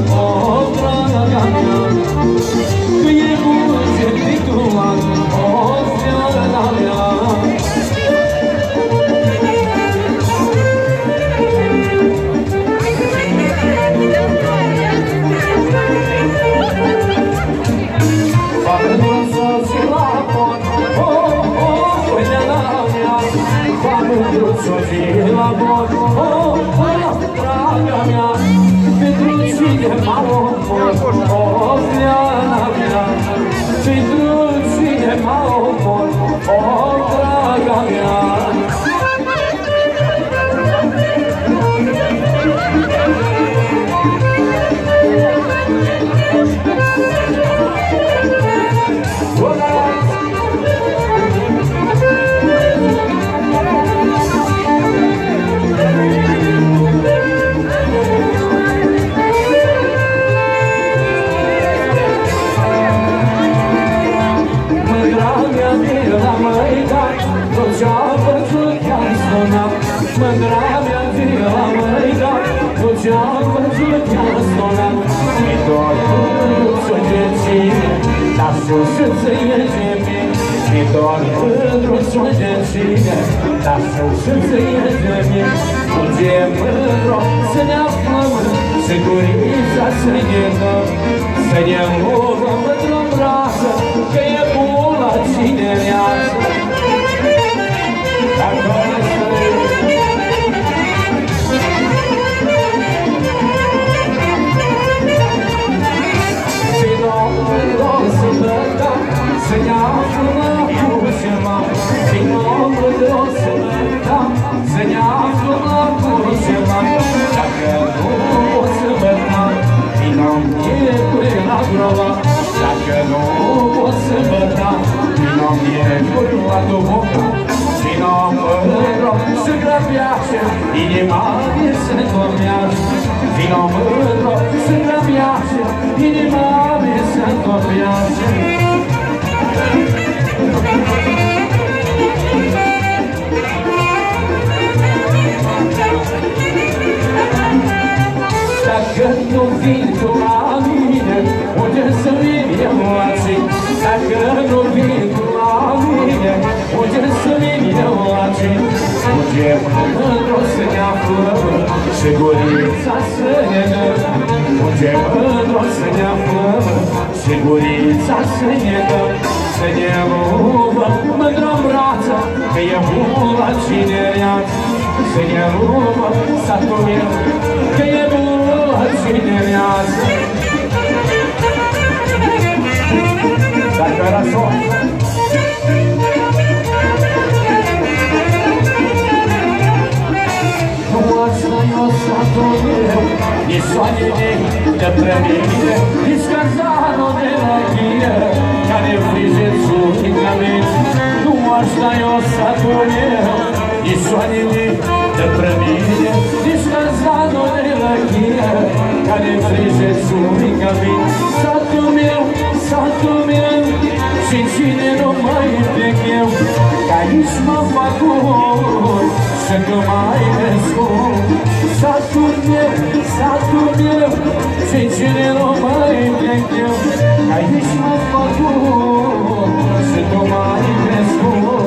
Oh. oh, oh, oh Că e bună ținerea Acolo riguardo bocca si no vedrò se grabbiasse i miei mali se ne torniasse si no vedrò se grabbiasse i miei mali se ne torniasse Staccando un figlio E mândru să ne aflăm Și gurița să ne dăm E mândru să ne aflăm Și gurița să ne dăm Să ne rugăm mândrăm brața Că e bun cine iați Să ne rugăm satul meu Că e bun la cine iați comeu E só de derrida pra mim descansado no delaguia Cadê o frisezo que cabeça No morso da ossa comeu E só de derrida pra mim Descansar no delaguia Cadê o frisezo que cabeça Santo meu, santo meu Sentir no mãe pequeno Carisma pra comer Să că mai vezi cum Satul meu, satul meu Sincer nu mai plec eu Aici mă fac Să că mai vezi cum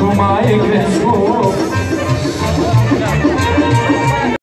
Acum igreja crezi